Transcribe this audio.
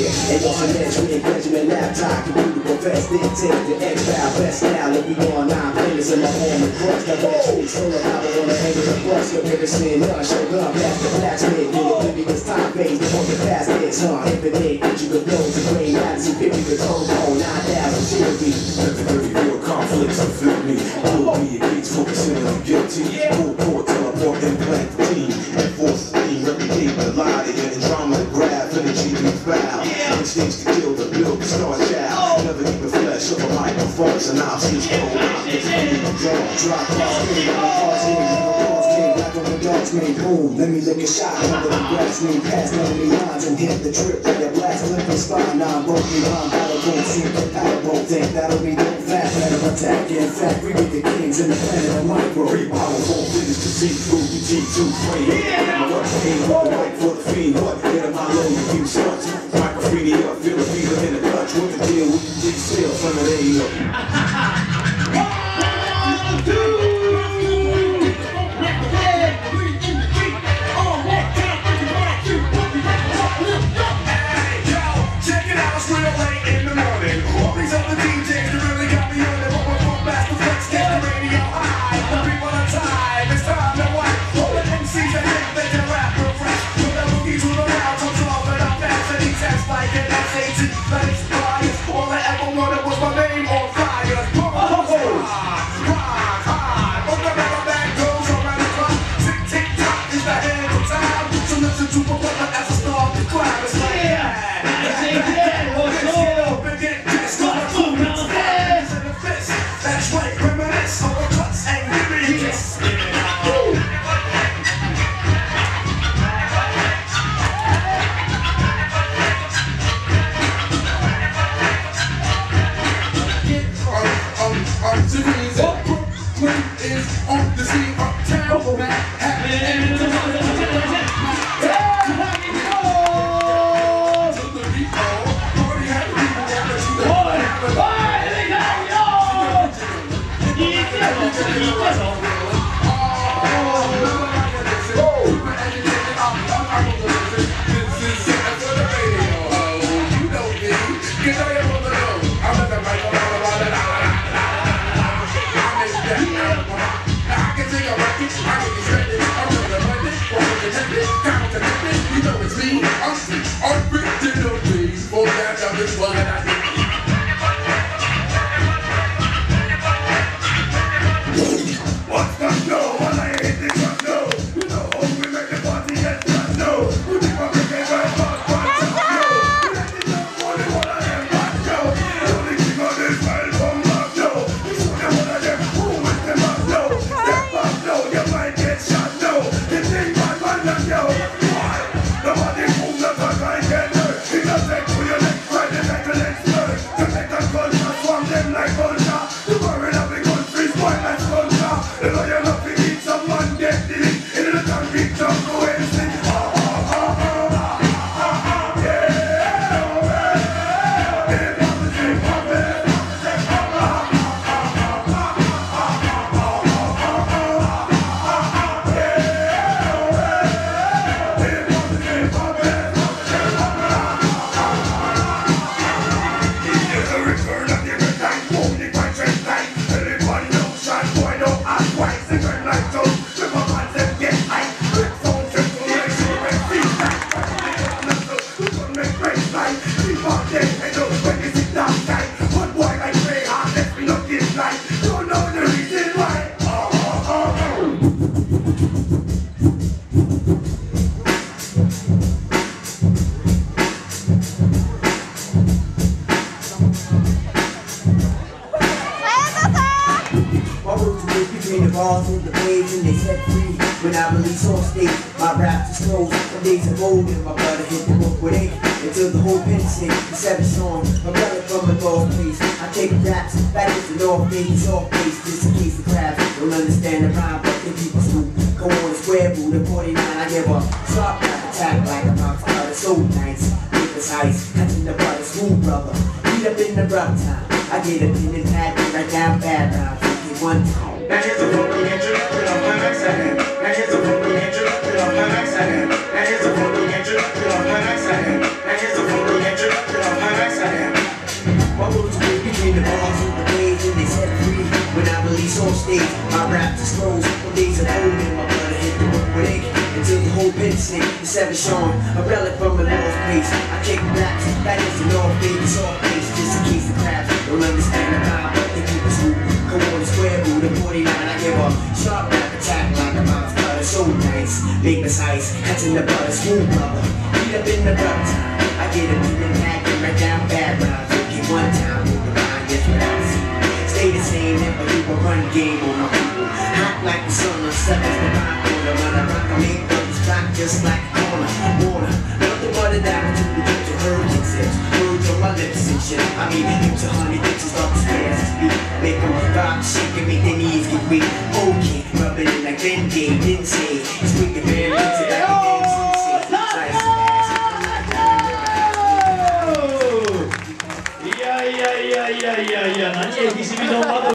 year. And on next week, Benjamin laptop, computer profess, then take the X-File, best style, and we on nine fingers in my home and cross the best streets, full of power on the hangers of cross, your niggas seeing none, show up that's the blacksmith, do it with this time fades, on the past hits, huh, if it ain't, you the blow to brain, out. to 50, the tone, phone, 9,000, she'll be. Let the me. Pull me, will be against focusing on guilty, yeah. full court, teleport, and plant the team, Synopsis, cold, Drop, drop, cross, king, on the cross, king, on the cross, king, black on the dark screen, boom. Let me lick a shot under the grass, me past enemy lines and hit the trip. Let it blast, lift the spine, now broke me rhyme, battle boom, shoot the battle boom, think that'll be the fast, better attack. In fact, we be the kings in the planet of micro. Three powerful figures to see through the G2 frame. My rush aim with the mic for the fiend. What? Get him my low, a few shots. Microphony up, the the the deal with the G still? Some of they Originally, the bars and the waves and they set free. When I release on stage, my rap disclosed from days of old and my brother hit the book with ink until the whole pen sing. The seven songs, my brother from a dog place. I take raps back to the north face, off base, just in case the crowd don't understand the rhyme, but the people scoop. Go on square root at 49, I give a sharp attack like a rock star. So nice, papers ice, cutting the butter, smooth brother. Beat up in the rough time. I get a pen and pad, write down bad rhymes. One time. Now here's a rap just days of old and my blood hit the book with ink. Until the whole pen snake, the seven Sean, a relic from the North Place. I kick raps, that is the North Face, soft face, just in case the crabs don't understand about what they keep us move. Come on, square root of 49, I give a sharp rap attack like a mouse butter, so nice. Make us ice, catching the butter, smooth brother. Beat up in the time. I get a beating back and right down bad rhymes. Okay, one time, move the line, guess what I see. Stay the same, never do a run game like the sun or sevens the pop order. When I rock, I mean others block just like corner Water, nothing but a diamond to the to her lips Words on my lips and shit. I mean, you are honey, bitches off the stairs to speak Make them shake and make their knees get weak. Okay, rub it in like Bengay, Lindsay Swing the bare legs like yeah, yeah, sensei Nice. Yeah, yeah, yeah, yeah, yeah, yeah.